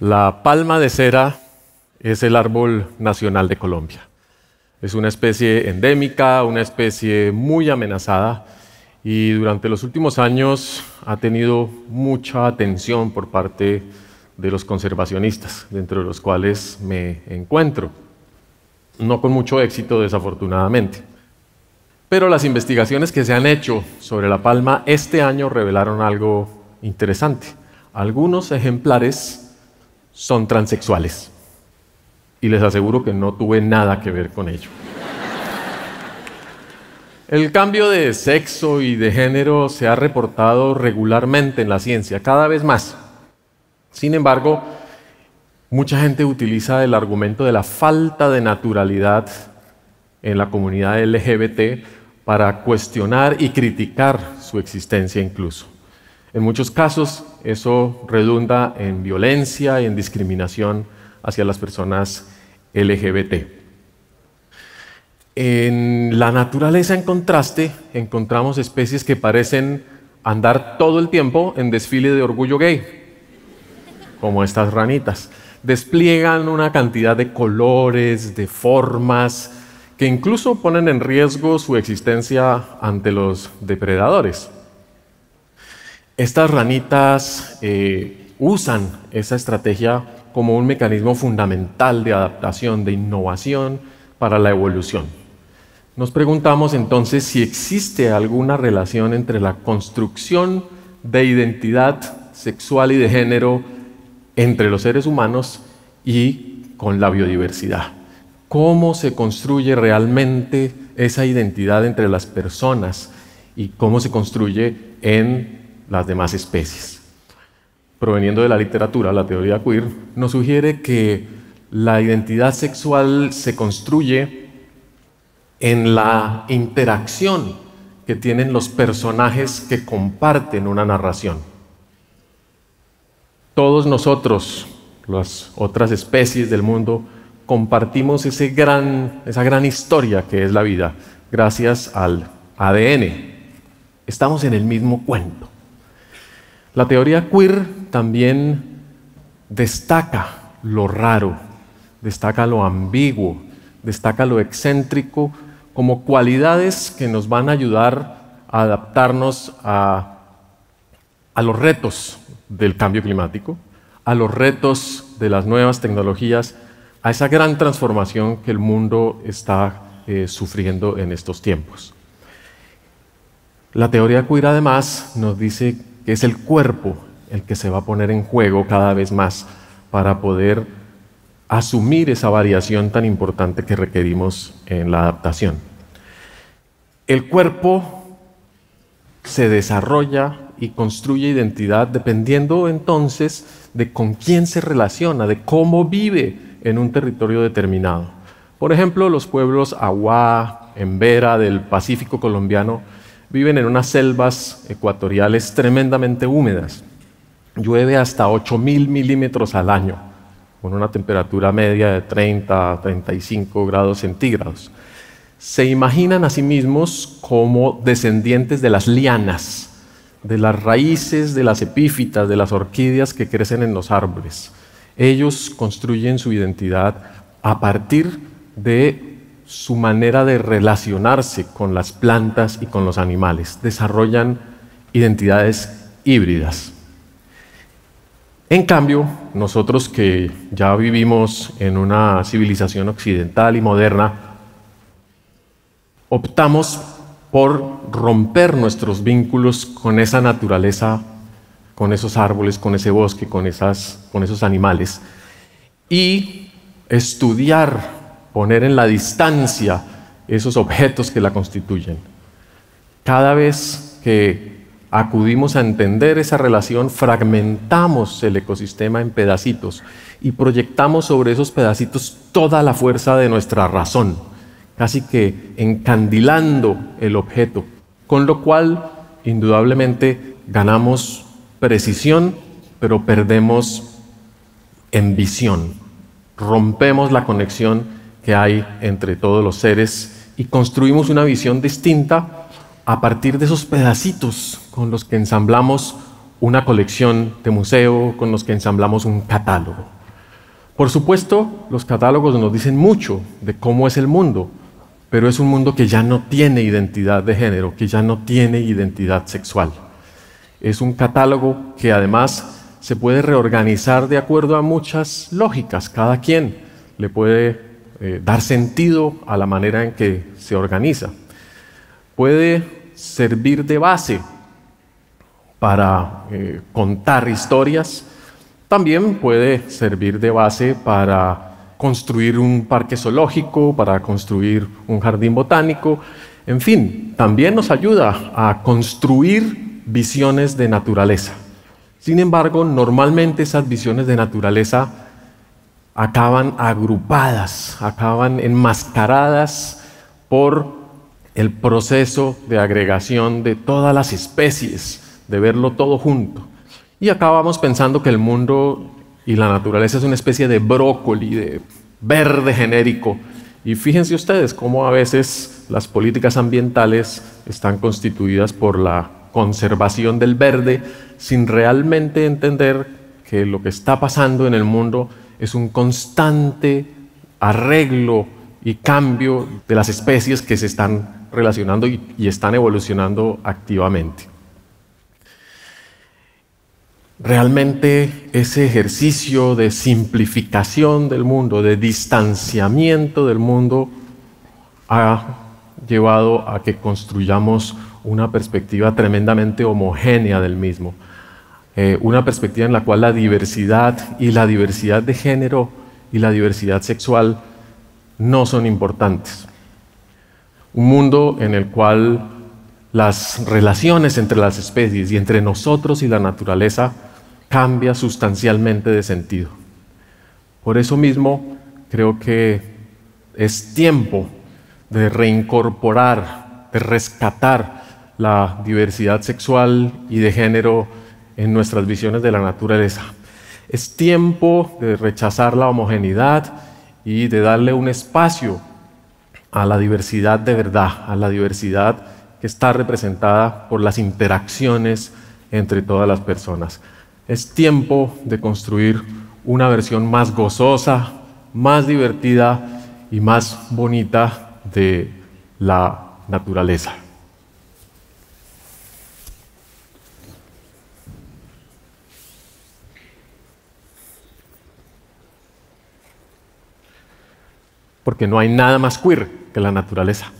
La palma de cera es el árbol nacional de Colombia. Es una especie endémica, una especie muy amenazada y durante los últimos años ha tenido mucha atención por parte de los conservacionistas, dentro de los cuales me encuentro. No con mucho éxito, desafortunadamente. Pero las investigaciones que se han hecho sobre la palma este año revelaron algo interesante. Algunos ejemplares son transexuales. Y les aseguro que no tuve nada que ver con ello. El cambio de sexo y de género se ha reportado regularmente en la ciencia, cada vez más. Sin embargo, mucha gente utiliza el argumento de la falta de naturalidad en la comunidad LGBT para cuestionar y criticar su existencia incluso. En muchos casos eso redunda en violencia y en discriminación hacia las personas LGBT. En la naturaleza, en contraste, encontramos especies que parecen andar todo el tiempo en desfile de orgullo gay, como estas ranitas. Despliegan una cantidad de colores, de formas, que incluso ponen en riesgo su existencia ante los depredadores. Estas ranitas eh, usan esa estrategia como un mecanismo fundamental de adaptación, de innovación para la evolución. Nos preguntamos entonces si existe alguna relación entre la construcción de identidad sexual y de género entre los seres humanos y con la biodiversidad. ¿Cómo se construye realmente esa identidad entre las personas y cómo se construye en las demás especies. Proveniendo de la literatura, la teoría queer nos sugiere que la identidad sexual se construye en la interacción que tienen los personajes que comparten una narración. Todos nosotros, las otras especies del mundo, compartimos ese gran, esa gran historia que es la vida, gracias al ADN. Estamos en el mismo cuento. La teoría queer también destaca lo raro, destaca lo ambiguo, destaca lo excéntrico como cualidades que nos van a ayudar a adaptarnos a, a los retos del cambio climático, a los retos de las nuevas tecnologías, a esa gran transformación que el mundo está eh, sufriendo en estos tiempos. La teoría queer además nos dice que es el cuerpo el que se va a poner en juego cada vez más para poder asumir esa variación tan importante que requerimos en la adaptación. El cuerpo se desarrolla y construye identidad dependiendo entonces de con quién se relaciona, de cómo vive en un territorio determinado. Por ejemplo, los pueblos Aguá, Embera del Pacífico colombiano viven en unas selvas ecuatoriales tremendamente húmedas. Llueve hasta 8.000 milímetros al año, con una temperatura media de 30 a 35 grados centígrados. Se imaginan a sí mismos como descendientes de las lianas, de las raíces de las epífitas, de las orquídeas que crecen en los árboles. Ellos construyen su identidad a partir de su manera de relacionarse con las plantas y con los animales. Desarrollan identidades híbridas. En cambio, nosotros que ya vivimos en una civilización occidental y moderna, optamos por romper nuestros vínculos con esa naturaleza, con esos árboles, con ese bosque, con, esas, con esos animales, y estudiar poner en la distancia esos objetos que la constituyen. Cada vez que acudimos a entender esa relación, fragmentamos el ecosistema en pedacitos y proyectamos sobre esos pedacitos toda la fuerza de nuestra razón, casi que encandilando el objeto, con lo cual indudablemente ganamos precisión, pero perdemos en visión, rompemos la conexión que hay entre todos los seres y construimos una visión distinta a partir de esos pedacitos con los que ensamblamos una colección de museo con los que ensamblamos un catálogo. Por supuesto, los catálogos nos dicen mucho de cómo es el mundo, pero es un mundo que ya no tiene identidad de género, que ya no tiene identidad sexual. Es un catálogo que además se puede reorganizar de acuerdo a muchas lógicas. Cada quien le puede eh, dar sentido a la manera en que se organiza. Puede servir de base para eh, contar historias, también puede servir de base para construir un parque zoológico, para construir un jardín botánico, en fin, también nos ayuda a construir visiones de naturaleza. Sin embargo, normalmente esas visiones de naturaleza acaban agrupadas, acaban enmascaradas por el proceso de agregación de todas las especies, de verlo todo junto. Y acabamos pensando que el mundo y la naturaleza es una especie de brócoli, de verde genérico. Y fíjense ustedes cómo a veces las políticas ambientales están constituidas por la conservación del verde sin realmente entender que lo que está pasando en el mundo es un constante arreglo y cambio de las especies que se están relacionando y, están evolucionando activamente. Realmente ese ejercicio de simplificación del mundo, de distanciamiento del mundo, ha llevado a que construyamos una perspectiva tremendamente homogénea del mismo. Eh, una perspectiva en la cual la diversidad y la diversidad de género y la diversidad sexual no son importantes. Un mundo en el cual las relaciones entre las especies y entre nosotros y la naturaleza cambia sustancialmente de sentido. Por eso mismo creo que es tiempo de reincorporar, de rescatar la diversidad sexual y de género en nuestras visiones de la naturaleza. Es tiempo de rechazar la homogeneidad y de darle un espacio a la diversidad de verdad, a la diversidad que está representada por las interacciones entre todas las personas. Es tiempo de construir una versión más gozosa, más divertida y más bonita de la naturaleza. Porque no hay nada más queer que la naturaleza.